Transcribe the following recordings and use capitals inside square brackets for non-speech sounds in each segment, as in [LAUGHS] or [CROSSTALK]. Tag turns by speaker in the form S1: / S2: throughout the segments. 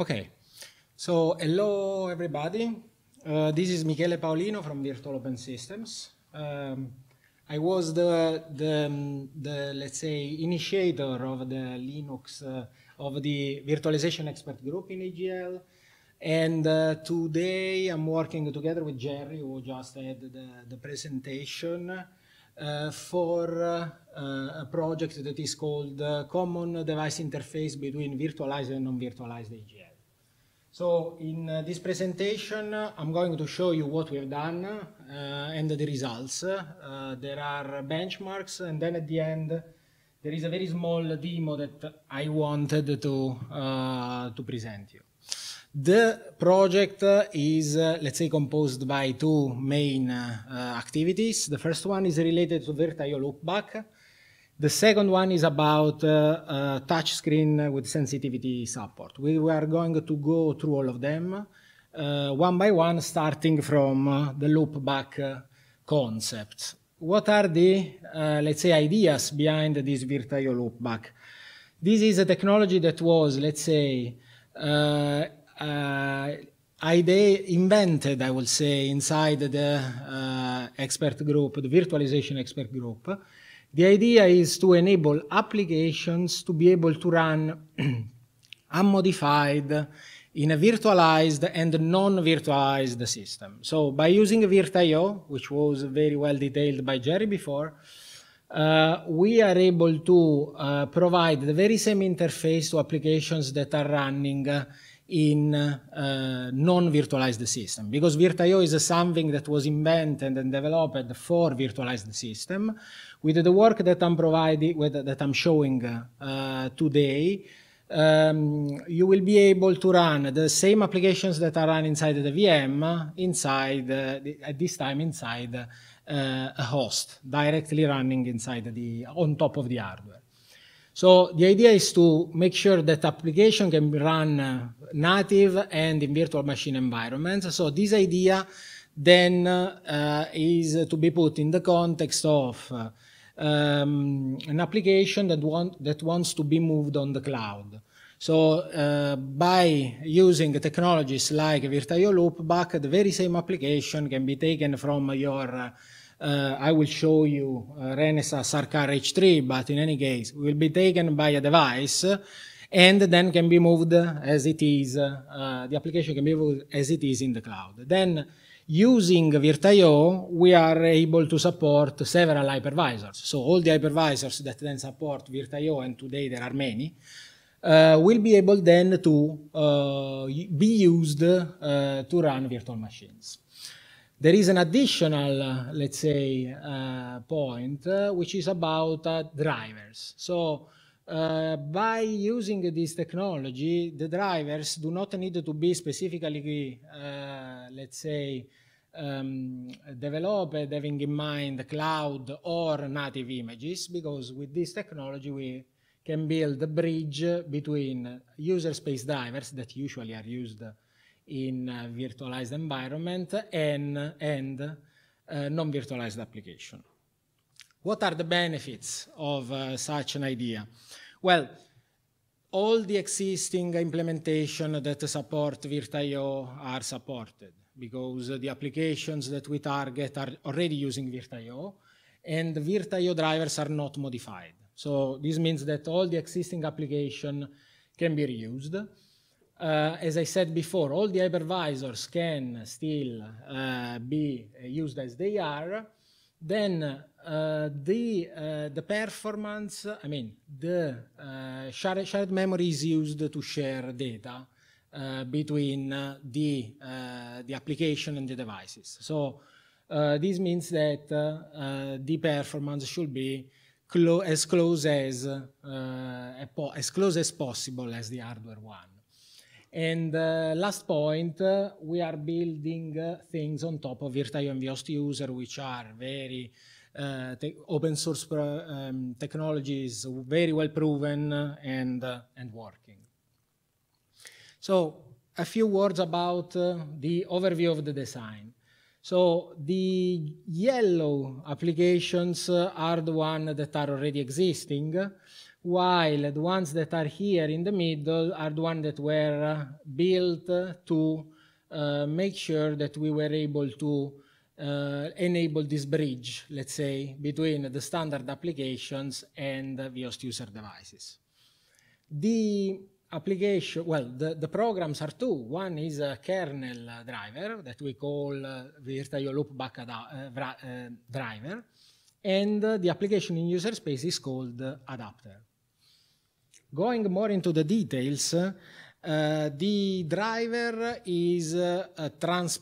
S1: Okay, so hello everybody. Uh, this is Michele Paolino from Virtual Open Systems. Um, I was the, the, the, let's say, initiator of the Linux, uh, of the virtualization expert group in AGL. And uh, today I'm working together with Jerry, who just had the, the presentation, uh, for uh, a project that is called Common Device Interface between Virtualized and Non-Virtualized AGL. So in uh, this presentation, uh, I'm going to show you what we've done uh, and the results. Uh, there are benchmarks, and then at the end, there is a very small demo that I wanted to, uh, to present you. The project is, uh, let's say, composed by two main activities. The first one is related to VirtIO loopback, the second one is about uh, uh, with sensitivity support. We are going to go through all of them uh, one by one, starting from uh, the loopback uh, concept. What are the, uh, let's say, ideas behind this VirtIO loopback? This is a technology that was, let's say, idea invented, I will say, inside the expert group, the virtualization expert group, the idea is to enable applications to be able to run [CLEARS THROAT] unmodified in a virtualized and non-virtualized system. So by using VirtIO, which was very well detailed by Jerry before, uh, we are able to uh, provide the very same interface to applications that are running uh, in uh, non-virtualized system because VirtIO is something that was invented and developed for virtualized system. With the work that I'm providing, with, that I'm showing uh, today, um, you will be able to run the same applications that are run inside the VM inside uh, at this time inside uh, a host directly running inside the on top of the hardware. So the idea is to make sure that application can be run uh, native and in virtual machine environments. So this idea then uh, is to be put in the context of uh, um, an application that, want, that wants to be moved on the cloud. So uh, by using technologies like VirtIO Loopback, the very same application can be taken from your uh, I will show you uh, Renesas R-Car H3, but in any case, will be taken by a device and then can be moved as it is, uh, the application can be moved as it is in the cloud. Then using VirtIO, we are able to support several hypervisors. So all the hypervisors that then support VirtIO, and today there are many, uh, will be able then to uh, be used uh, to run virtual machines. There is an additional, uh, let's say, uh, point, uh, which is about drivers. So uh, by using this technology, the drivers do not need to be specifically, uh, let's say, um, having in mind cloud or native images, because with this technology we can build a bridge between user space drivers that usually are used in virtualized environment and, and uh, non-virtualized application. What are the benefits of uh, such an idea? Well, all the existing implementation that support VirtIO are supported because the applications that we target are already using VirtIO and VirtIO drivers are not modified. So this means that all the existing application can be reused. Uh, as I said before, all the hypervisors can still uh, be used as they are. Then uh, the, uh, the performance, I mean, the uh, shared, shared memory is used to share data between the, the application and the devices. So this means that the performance should be clo as close as, as close as possible as the hardware one. And uh, last point, uh, we are building uh, things on top of VirtIO and VHost user, which are very uh, open source um, technologies, very well proven and, uh, and working. So a few words about uh, the overview of the design. So the yellow applications are the ones that are already existing while the ones that are here in the middle are the ones that were built to uh, make sure that we were able to uh, enable this bridge, let's say, between the standard applications and the vHost user devices. The application, well, the, the programs are two. One is a kernel driver that we call uh, VirtIO loopback uh, uh, driver, and the application in user space is called adapter. Going more into the details, uh, the driver is, uh,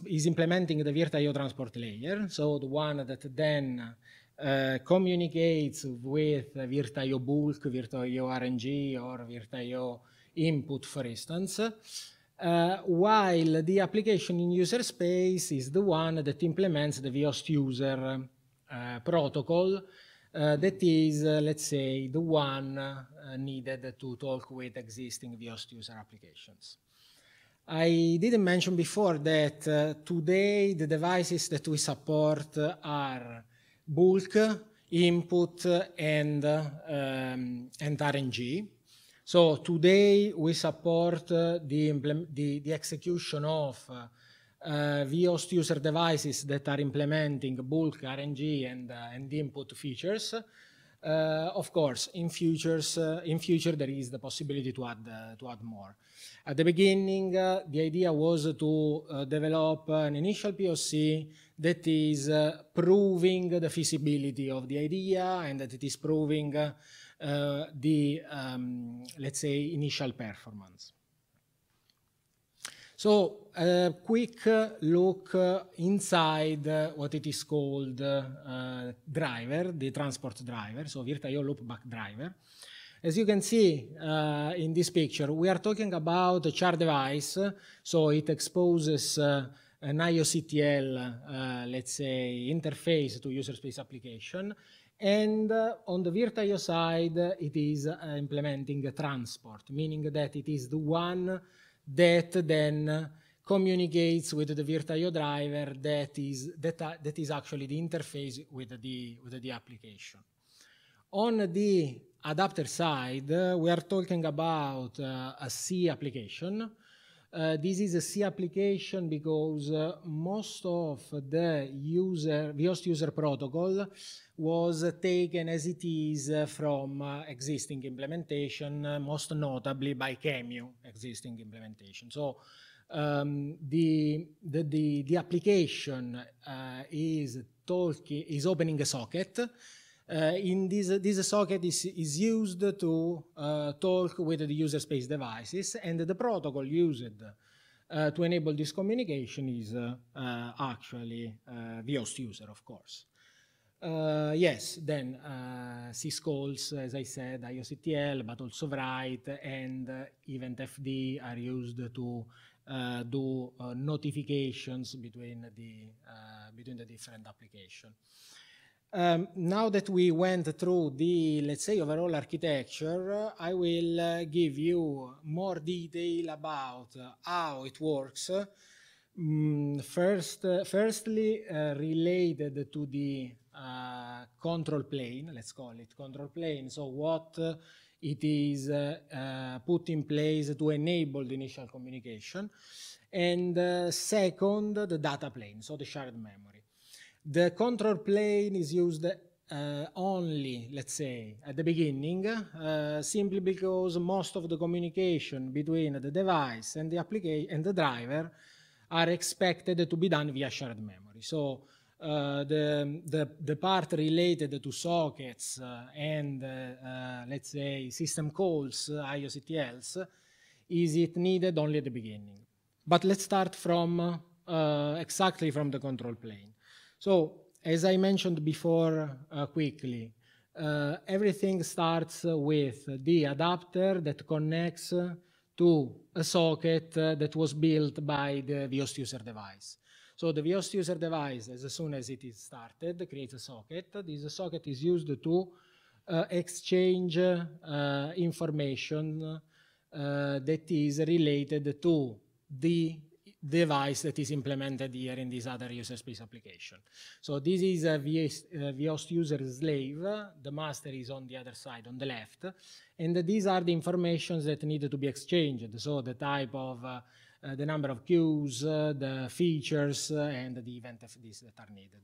S1: is implementing the VirtIO transport layer, so the one that then uh, communicates with VirtIO bulk, VirtIO RNG, or VirtIO input, for instance, uh, while the application in user space is the one that implements the vHost user uh, protocol uh, that is, uh, let's say, the one uh, needed to talk with existing vHost user applications. I didn't mention before that uh, today the devices that we support are bulk, input, and, um, and RNG. So today we support uh, the, the, the, execution of uh, uh, vHost user devices that are implementing bulk RNG and, uh, and input features. Uh, of course, in futures, uh, in future there is the possibility to add uh, to add more. At the beginning, the idea was to develop an initial POC that is proving the feasibility of the idea and that it is proving the um, let's say initial performance. So a quick look inside what it is called uh, driver, the transport driver, so VirtIO loopback driver. As you can see uh, in this picture, we are talking about a char device, so it exposes uh, an IOCTL, uh, let's say, interface to user space application. And uh, on the VirtIO side, it is uh, implementing transport, meaning that it is the one that then communicates with the VirtIO driver that is, that, uh, that is actually the interface with the, with the application. On the adapter side, uh, we are talking about uh, a C application. Uh, this is a C application because uh, most of the user, vHost user protocol was taken as it is from uh, existing implementation, uh, most notably by QEMU existing implementation. So um, the, the, the, the, application uh, is, talking, is opening a socket. Uh, in this, this socket is, is used to uh, talk with the user space devices, and the protocol used uh, to enable this communication is actually vHost user, of course. Uh, yes, then uh, syscalls, as I said, IOCTL, but also write and uh, eventfd are used to uh, do notifications between the between the different application. Um, now that we went through the, let's say, overall architecture, I will give you more detail about how it works. Mm, first, firstly, related to the uh, control plane, let's call it control plane. So what uh, it is uh, put in place to enable the initial communication. And second, the data plane, so the shared memory. The control plane is used uh, only, let's say, at the beginning, uh, simply because most of the communication between the device and the application and the driver are expected to be done via shared memory. So uh, the, the, the part related to sockets uh, and, uh, let's say, system calls, IOCTLs, is it needed only at the beginning. But let's start from exactly from the control plane. So, as I mentioned before quickly, uh, everything starts with the adapter that connects to a socket uh, that was built by the vHost user device. So the vHost user device, as soon as it is started, creates a socket. This socket is used to uh, exchange uh, information uh, that is related to the device that is implemented here in this other user space application. So this is a vhost user slave. The master is on the other side, on the left. And these are the informations that need to be exchanged. So the type of, uh, uh, the number of queues, uh, the features, uh, and the event FDs that are needed.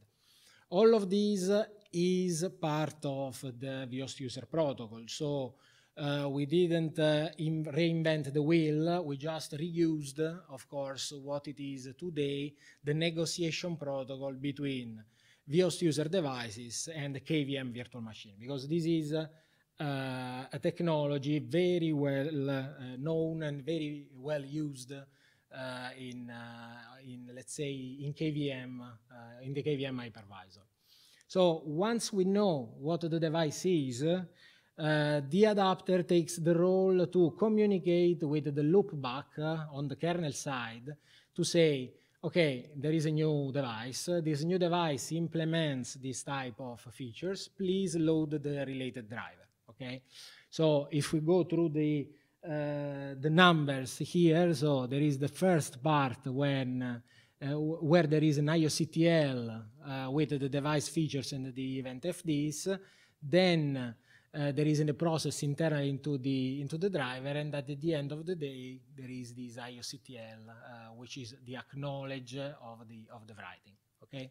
S1: All of these is part of the vhost user protocol. So uh, we didn't uh, reinvent the wheel, we just reused, of course, what it is today, the negotiation protocol between vhost user devices and KVM virtual machine, because this is uh, a technology very well uh, known and very well used uh, in, uh, in, let's say, in KVM, in the KVM hypervisor. So once we know what the device is, uh, the adapter takes the role to communicate with the loopback uh, on the kernel side to say, okay, there is a new device. This new device implements this type of features. Please load the related driver, okay? So if we go through the, uh, the numbers here, so there is the first part when uh, where there is an IOCTL uh, with the device features and the event FDs, then uh, there is the process internal into the into the driver, and at the end of the day, there is this IOCTL, uh, which is the acknowledge of the of the writing. Okay.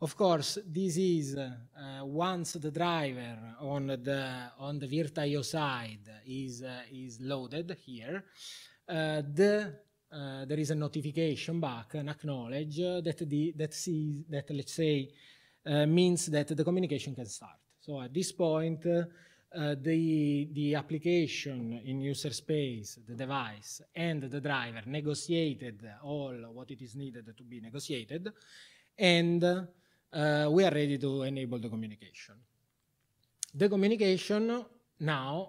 S1: Of course, this is uh, once the driver on the on the VirtIO side is uh, is loaded here, uh, the uh, there is a notification back, an acknowledge that the that sees that let's say means that the communication can start. So at this point, uh, the, the application in user space, the device, and the driver negotiated all what it is needed to be negotiated, and uh, we are ready to enable the communication. The communication now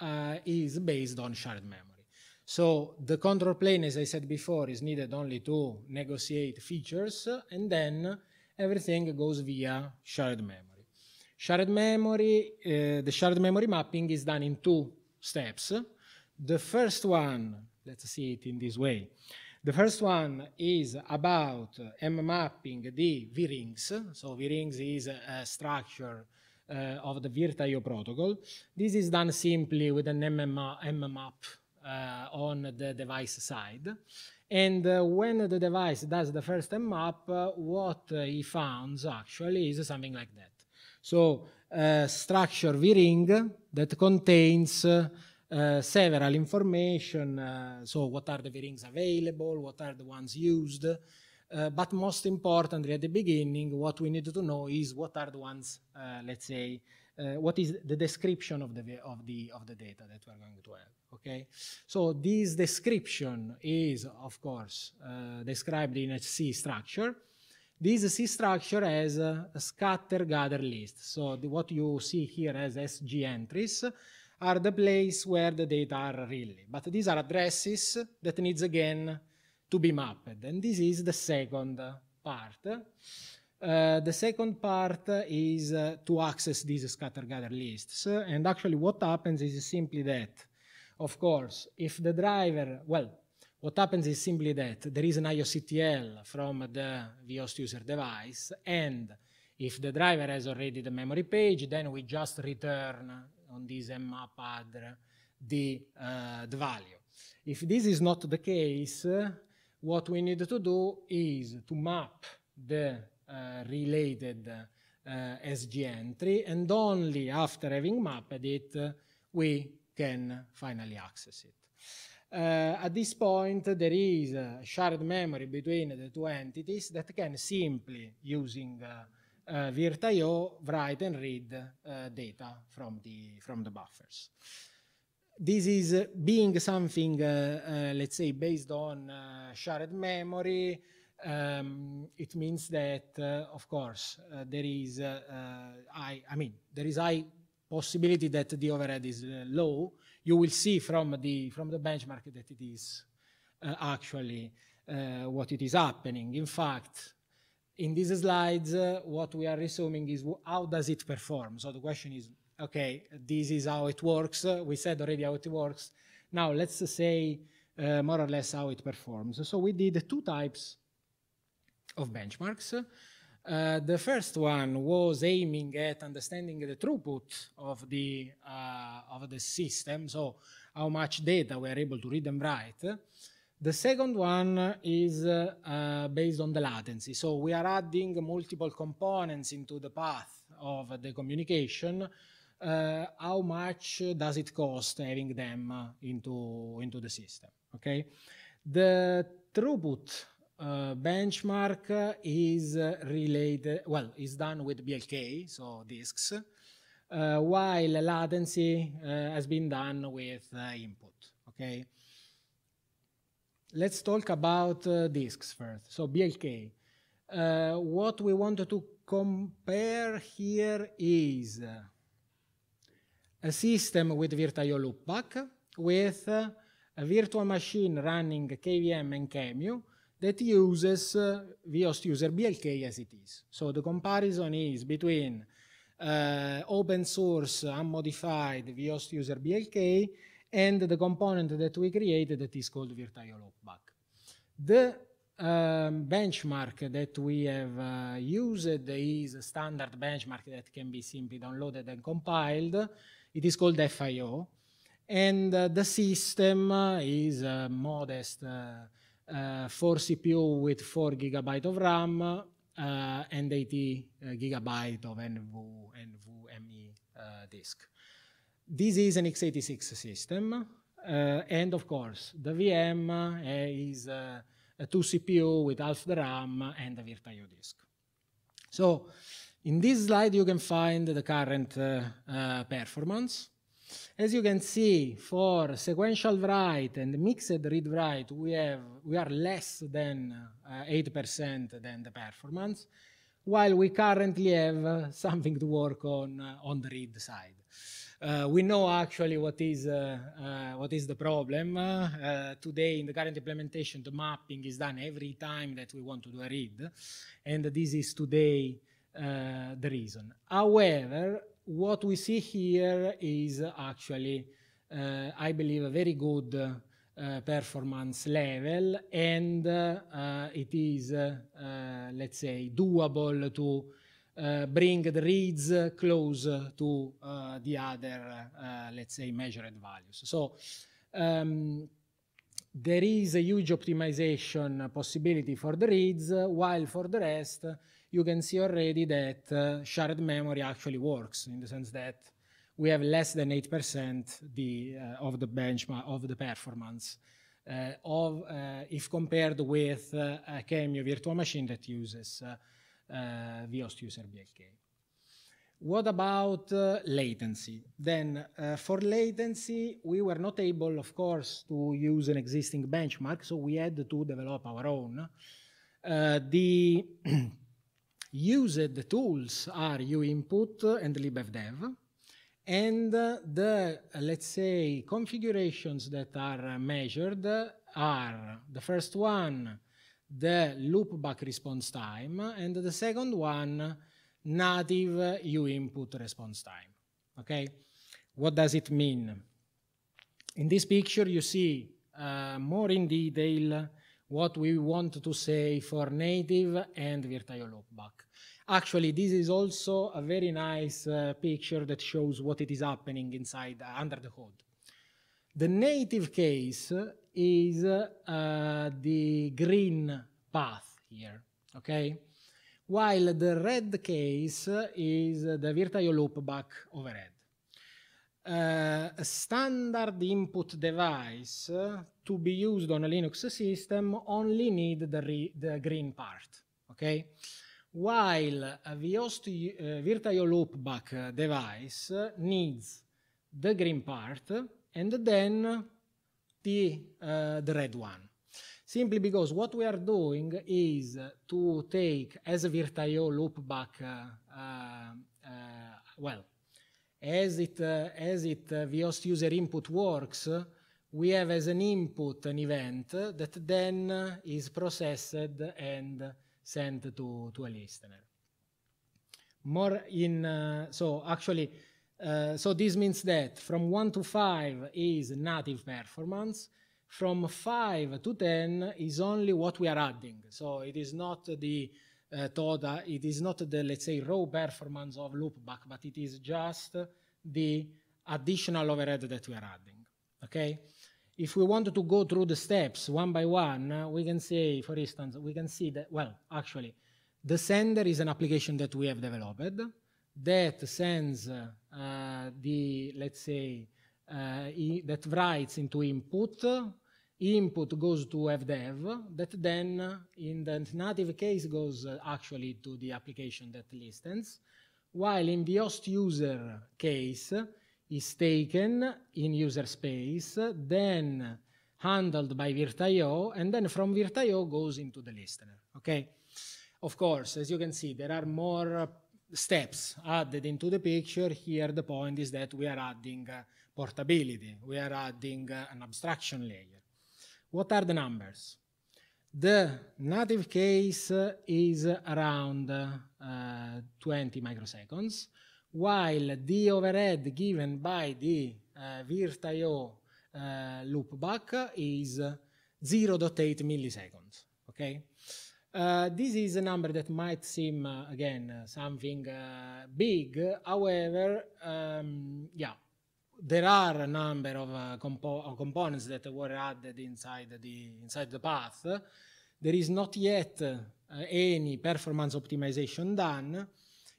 S1: uh, is based on shared memory. So the control plane, as I said before, is needed only to negotiate features, and then everything goes via shared memory. Shared memory, uh, the shared memory mapping is done in two steps. The first one, let's see it in this way. The first one is about M-mapping the VRings. So VRings is a structure uh, of the VirtIO protocol. This is done simply with an M-map uh, on the device side. And uh, when the device does the first M-map, uh, what he founds actually is something like that. So uh, structure VRing that contains uh, several information. Uh, so what are the V-rings available? What are the ones used? Uh, but most importantly, at the beginning, what we need to know is what are the ones, uh, let's say, uh, what is the description of the of the of the data that we're going to have. Okay, so this description is, of course, described in a C structure. This C structure has a, scatter gather list. So the, what you see here as SG entries are the place where the data are really. But these are addresses that needs again to be mapped. And this is the second part. Uh, the second part is uh, to access these scatter gather lists. And actually what happens is simply that, of course, if the driver, well, what happens is simply that there is an IOCTL from the vhost user device, and if the driver has already the memory page, then we just return on this mmap addr the, uh, the value. If this is not the case, what we need to do is to map the uh, related uh, SG entry, and only after having mapped it, we can finally access it. Uh, at this point, there is a shared memory between the two entities that can simply, using uh, uh, VirtIO, write and read uh, data from the, from the buffers. This is uh, being something, uh, let's say, based on shared memory. Um, it means that, of course, there is, I, I mean, there is high possibility that the overhead is low, you will see from the, from the benchmark that it is uh, actually uh, what it is happening. In fact, in these slides, uh, what we are resuming is how does it perform? So the question is, okay, this is how it works. we said already how it works. Now let's say uh, more or less how it performs. So we did two types of benchmarks. Uh, the first one was aiming at understanding the throughput of the uh, of the system, so how much data we are able to read and write. The second one is uh, uh, based on the latency. So we are adding multiple components into the path of the communication. Uh, how much does it cost having them into into the system? Okay, the throughput uh, benchmark is related, well, is done with BLK, so disks, uh, while latency uh, has been done with uh, input, okay? Let's talk about uh, disks first. So BLK. What we want to compare here is a system with VirtIO loopback with a virtual machine running KVM and QEMU that uses uh, vHost user BLK as it is. So the comparison is between uh, open source unmodified vHost user BLK and the component that we created that is called VirtIO Loopback. The um, benchmark that we have uh, used is a standard benchmark that can be simply downloaded and compiled. It is called FIO. And uh, the system is a modest uh, uh, 4 CPU with 4 gigabyte of RAM uh, and 80 uh, gigabyte of NV, NVMe uh, disk. This is an x86 system, uh, and of course, the VM is a 2 CPU with half the RAM and a VirtIO disk. So, in this slide, you can find the current performance. As you can see, for sequential write and mixed read write, we have we are less than 8% uh, than the performance, while we currently have uh, something to work on uh, on the read side. Uh, we know actually what is, uh, uh, what is the problem. today, in the current implementation, the mapping is done every time that we want to do a read, and this is today the reason. However, what we see here is actually, uh, I believe, a very good uh, performance level, and uh, it is, let's say, doable to bring the reads close to the other, let's say, measured values. So um, there is a huge optimization possibility for the reads, while for the rest, you can see already that uh, shared memory actually works in the sense that we have less than 8% the, uh, of the benchmark of the performance uh, of uh, if compared with uh, a QEMU virtual machine that uses uh, vHost user BLK. What about uh, latency? Then uh, for latency, we were not able, of course, to use an existing benchmark, so we had to develop our own. Uh, the [CLEARS THROAT] used the tools are uinput and libevdev. And the, let's say, configurations that are measured are the first one, the loopback response time, and the second one, native uinput response time. Okay? What does it mean? In this picture, you see uh, more in detail what we want to say for native and VirtIO loopback. Actually, this is also a very nice uh, picture that shows what it is happening inside uh, under the hood. The native case is uh, the green path here, okay? While the red case is the VirtIO loopback overhead a standard input device to be used on a Linux system only need the, the green part, okay? While a vHost uh, VirtIO loopback device needs the green part and then the, uh, the red one. Simply because what we are doing is to take as a VirtIO loopback, uh, uh well, as it, uh, as it uh, vHost user input works, we have as an input an event that then is processed and sent to, to a listener. More in, uh, so actually, uh, so this means that from 1 to 5 is native performance, from 5 to 10 is only what we are adding. So it is not the uh, total, it is not the, let's say, raw performance of loopback, but it is just the additional overhead that we are adding, okay? If we want to go through the steps one by one, uh, we can say, for instance, we can see that, well, actually, the sender is an application that we have developed that sends uh, the, let's say, uh, that writes into input input goes to evdev that then in the native case goes uh, actually to the application that listens while in the host user case is taken in user space then handled by VirtIO and then from VirtIO goes into the listener okay? Of course as you can see there are more steps added into the picture. Here the point is that we are adding uh, portability. We are adding uh, an abstraction layer what are the numbers? The native case is around uh, 20 microseconds, while the overhead given by the uh, VirtIO uh, loopback is 0.8 milliseconds. Okay, uh, this is a number that might seem uh, again uh, something uh, big. However, um, yeah, there are a number of uh, compo components that were added inside the, inside the path. There is not yet uh, any performance optimization done.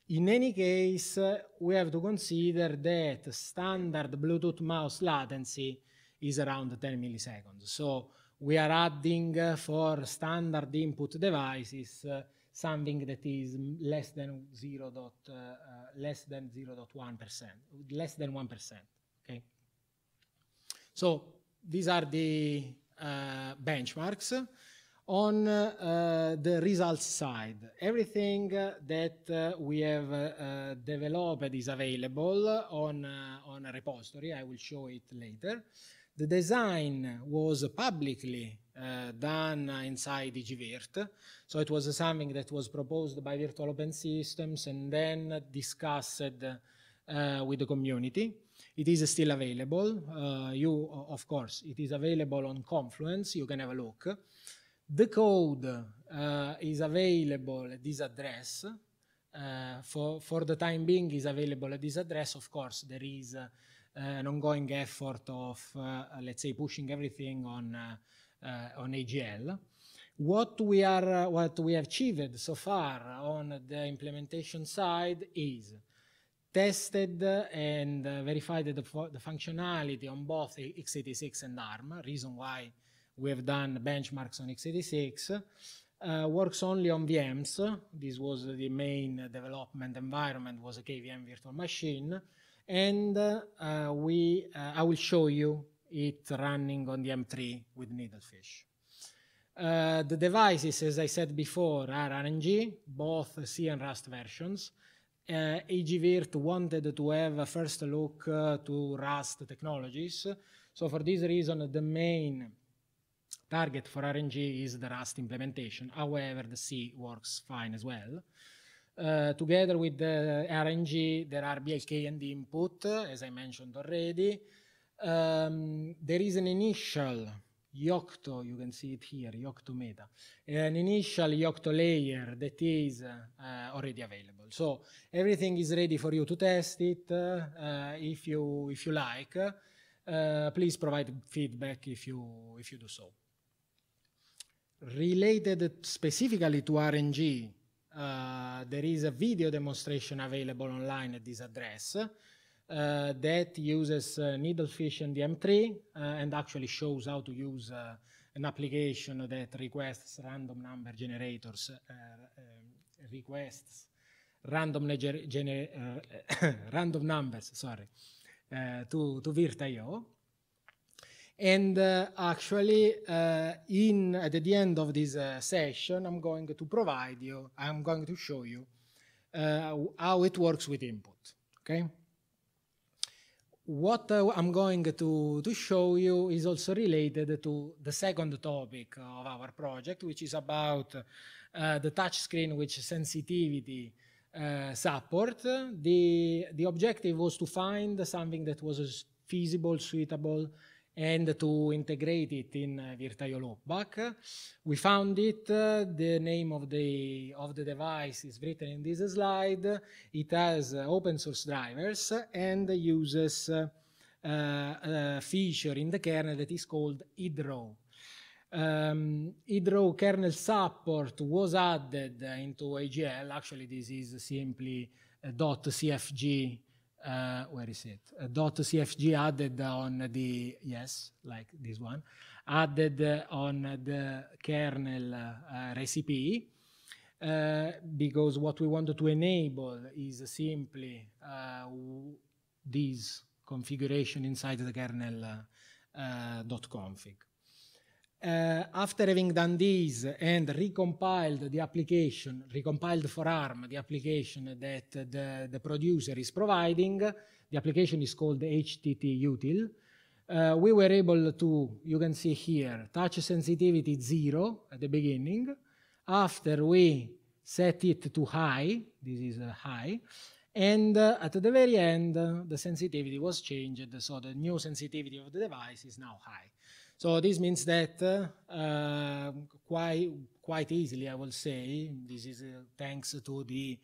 S1: In any case, uh, we have to consider that standard Bluetooth mouse latency is around 10 milliseconds. So we are adding uh, for standard input devices uh, something that is less than 0. Dot, uh, less than 0.1 percent, less than 1 percent. Okay. So these are the uh, benchmarks. On uh, the results side, everything that uh, we have uh, developed is available on, uh, on a repository. I will show it later. The design was publicly uh, done inside DigiVirt. So it was something that was proposed by Virtual Open Systems and then discussed with the community. It is still available. Uh, you, of course, it is available on Confluence. You can have a look. The code uh, is available at this address. Uh, for, for the time being is available at this address. Of course, there is an ongoing effort of, let's say, pushing everything on, on AGL. What we, are, what we have achieved so far on the implementation side is tested and uh, verified the, the, functionality on both x86 and ARM, reason why we have done benchmarks on x86. Uh, works only on VMs. This was the main development environment, was a KVM virtual machine. And uh, we, uh, I will show you it running on the M3 with Needlefish. Uh, the devices, as I said before, are RNG, both C and Rust versions uh, EG-VIRT wanted to have a first look uh, to Rust technologies. So for this reason, the main target for RNG is the Rust implementation. However, the C works fine as well. Uh, together with the RNG, there are BLK and input, as I mentioned already. Um, there is an initial Yocto, you can see it here, Yocto Meta, an initial Yocto layer that is uh, already available. So everything is ready for you to test it uh, if, you, if you like. Uh, please provide feedback if you, if you do so. Related specifically to RNG, uh, there is a video demonstration available online at this address. Uh, that uses uh, Needlefish and the M3 uh, and actually shows how to use an application that requests random number generators, requests random, [COUGHS] random numbers, sorry, to, to VirtIO. And uh, actually, uh, in at the end of this uh, session, I'm going to provide you, I'm going to show you how it works with input. Okay what uh, I'm going to, to show you is also related to the second topic of our project, which is about uh, the touchscreen with sensitivity uh, support. The, the objective was to find something that was feasible, suitable, and to integrate it in uh, Loopback. We found it. Uh, the name of the of the device is written in this slide. It has uh, open source drivers and uses uh, a feature in the kernel that is called hidraw. Um, hidraw kernel support was added into AGL. Actually, this is simply a .cfg uh, where is it? Uh, .cfg added on the, yes, like this one, added on the kernel uh, recipe. Uh, because what we wanted to enable is simply uh, this configuration inside the kernel uh, .config. Uh, after having done this and recompiled the application, recompiled for ARM the application that the, the producer is providing, the application is called HTTutil. Uh, we were able to, you can see here, touch sensitivity zero at the beginning. After we set it to high, this is uh, high, and uh, at the very end, the sensitivity was changed, so the new sensitivity of the device is now high. So this means that uh, quite, quite easily, I will say, this is uh, thanks to the,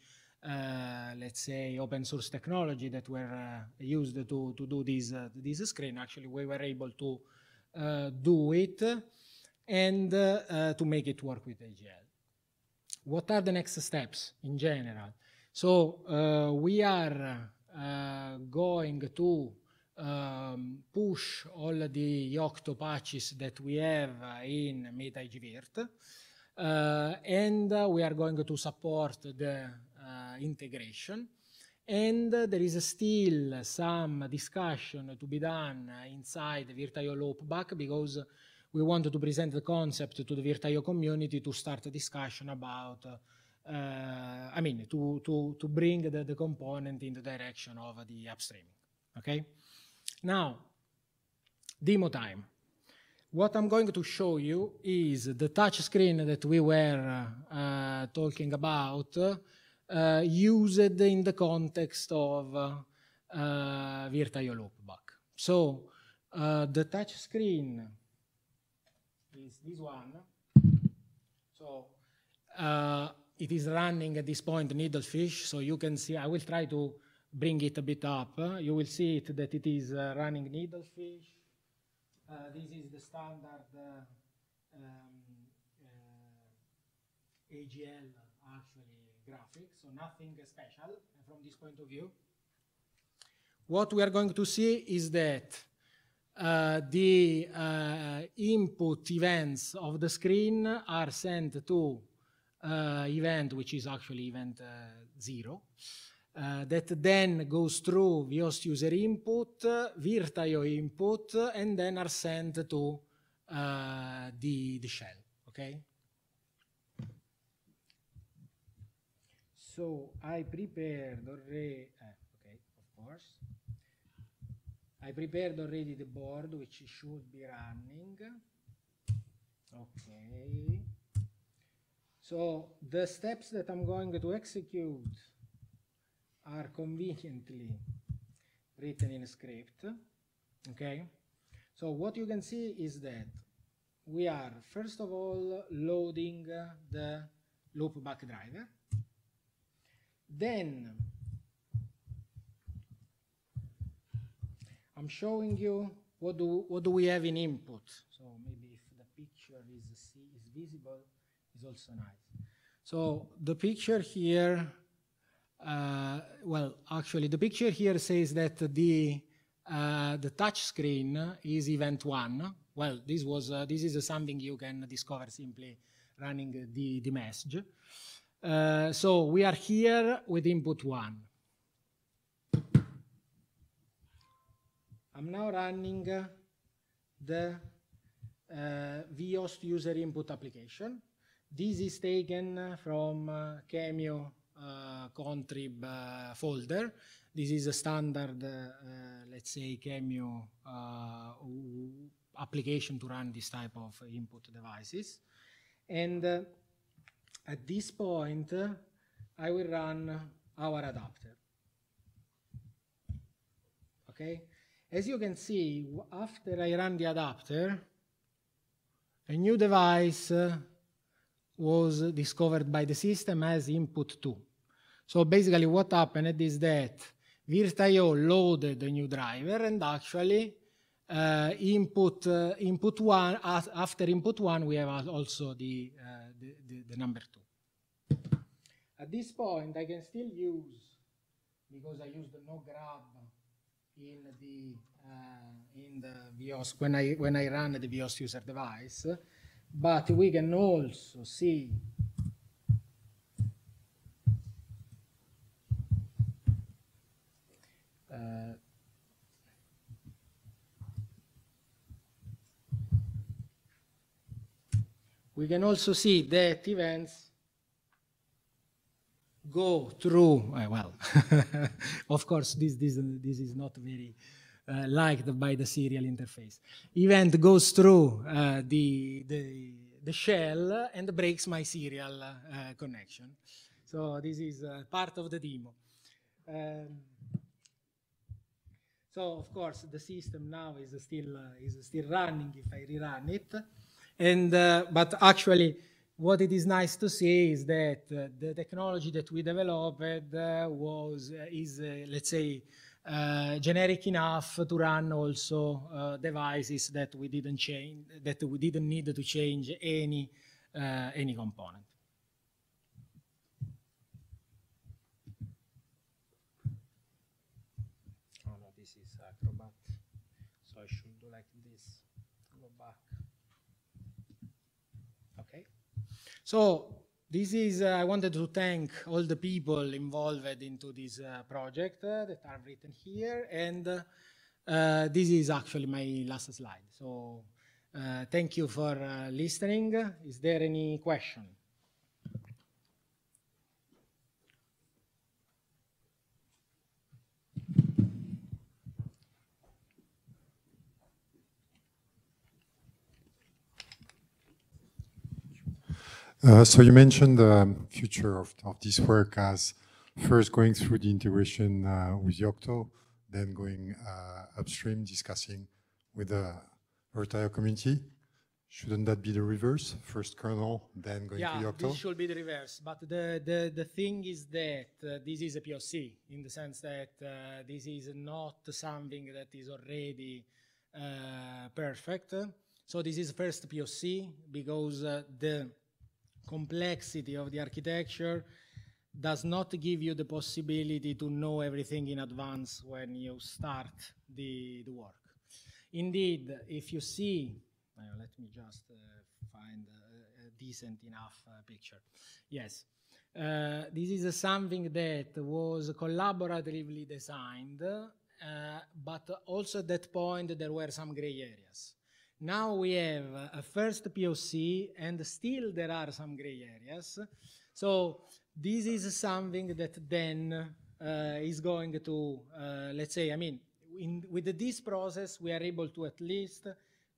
S1: uh, let's say, open source technology that were uh, used to, to do this, uh, this screen. Actually, we were able to uh, do it and to make it work with AGL. What are the next steps in general? So we are going to um, push all the Yocto patches that we have in meta-egvirt. Uh, and uh, we are going to support the uh, integration. And there is still some discussion to be done inside Virtio Loopback because we wanted to present the concept to the Virtio community to start a discussion about, uh, I mean, to, to, to bring the, the component in the direction of the upstreaming, okay? Now, demo time. What I'm going to show you is the touch screen that we were uh, talking about uh, used in the context of uh, VirtIO Loopback. So uh, the touch screen is this one. So uh, it is running at this point Needlefish, so you can see, I will try to bring it a bit up, you will see it that it is uh, running needlefish. Uh, this is the standard uh, um, AGL actually graphic, so nothing special from this point of view. What we are going to see is that uh, the uh, input events of the screen are sent to uh, event which is actually event zero uh, that then goes through VHost user input, VirtIO input, and then are sent to uh, the, the shell, okay? So I prepared already, uh, okay, of course. I prepared already the board, which should be running. Okay. So the steps that I'm going to execute are conveniently written in script. Okay? So what you can see is that we are first of all loading the loopback driver. Then I'm showing you what do what do we have in input. So maybe if the picture is is visible, is also nice. So the picture here uh, well, actually, the picture here says that the uh, the touch screen is event one. Well, this was uh, this is something you can discover simply running the the dmesg. Uh, so we are here with input one. I'm now running the uh, VHost user input application. This is taken from uh, QEMU contrib uh, folder. This is a standard, uh, let's say, QEMU application to run this type of input devices. And at this point, I will run our adapter. Okay? as you can see, after I run the adapter, a new device uh, was discovered by the system as input 2. So basically what happened is that VirtIO loaded the new driver and actually uh, input uh, input one after input one we have also the, uh, the, the, the number two. At this point I can still use because I used no grab in the uh, in the vHost when I when I run the vHost user device, but we can also see uh, we can also see that events go through, uh, well, [LAUGHS] of course, this, this, this is not very uh, liked by the serial interface. Event goes through uh, the, the, the, shell and breaks my serial uh, connection. So this is uh, part of the demo. Um, so of course the system now is still uh, is still running if I rerun it, and but actually what it is nice to see is that uh, the technology that we developed uh, was uh, is uh, let's say uh, generic enough to run also uh, devices that we didn't change that we didn't need to change any any component. Oh no, this is Acrobat, so I should do like this to go back. Okay. So this is, uh, I wanted to thank all the people involved into this uh, project uh, that are written here. And uh, this is actually my last slide. So uh, thank you for uh, listening. Is there any question?
S2: Uh, so you mentioned the future of, of this work as first going through the integration uh, with Yocto, then going uh, upstream, discussing with the VirtIO community. Shouldn't that be the reverse? First kernel, then going
S1: yeah,
S2: to Yocto?
S1: this should be the reverse. But the, the, the thing is that uh, this is a POC in the sense that uh, this is not something that is already uh, perfect. So this is first POC because the complexity of the architecture does not give you the possibility to know everything in advance when you start the, the work. Indeed, if you see, uh, let me just uh, find a, a, decent enough uh, picture. Yes, uh, this is something that was collaboratively designed, uh, but also at that point there were some gray areas. Now we have a first POC and still there are some gray areas. So this is something that then uh, is going to, uh, let's say, I mean, in, with this process, we are able to at least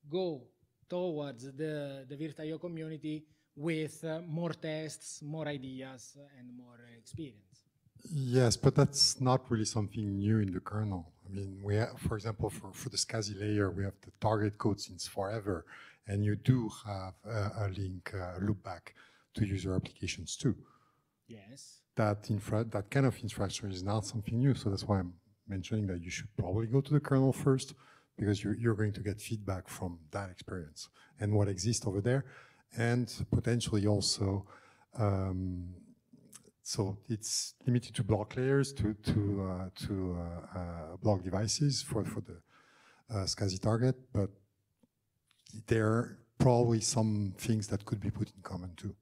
S1: go towards the, the VirtIO community with uh, more tests, more ideas, and more experience.
S2: Yes, but that's not really something new in the kernel. I mean, we have, for example, for, for the SCSI layer, we have the target code since forever, and you do have a, a link, a loopback to user applications too.
S1: Yes.
S2: That infra, that kind of infrastructure is not something new, so that's why I'm mentioning that you should probably go to the kernel first, because you're, you're going to get feedback from that experience and what exists over there, and potentially also um, so it's limited to block layers, to to uh, to uh, uh, block devices for for the uh, SCSI target, but there are probably some things that could be put in common too.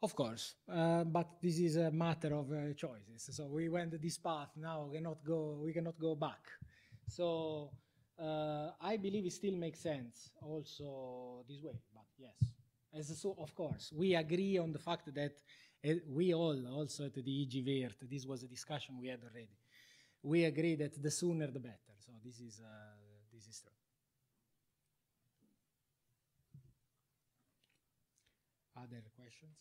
S1: Of course, uh, but this is a matter of uh, choices. So we went this path. Now we cannot go. We cannot go back. So I believe it still makes sense also this way. But yes, as so of course we agree on the fact that we all, also at the EG-VIRT, this was a discussion we had already. We agree that the sooner the better. So this is, uh, this is true. Other questions?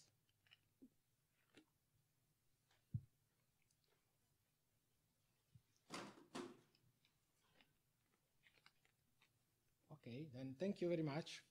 S1: Okay, then thank you very much.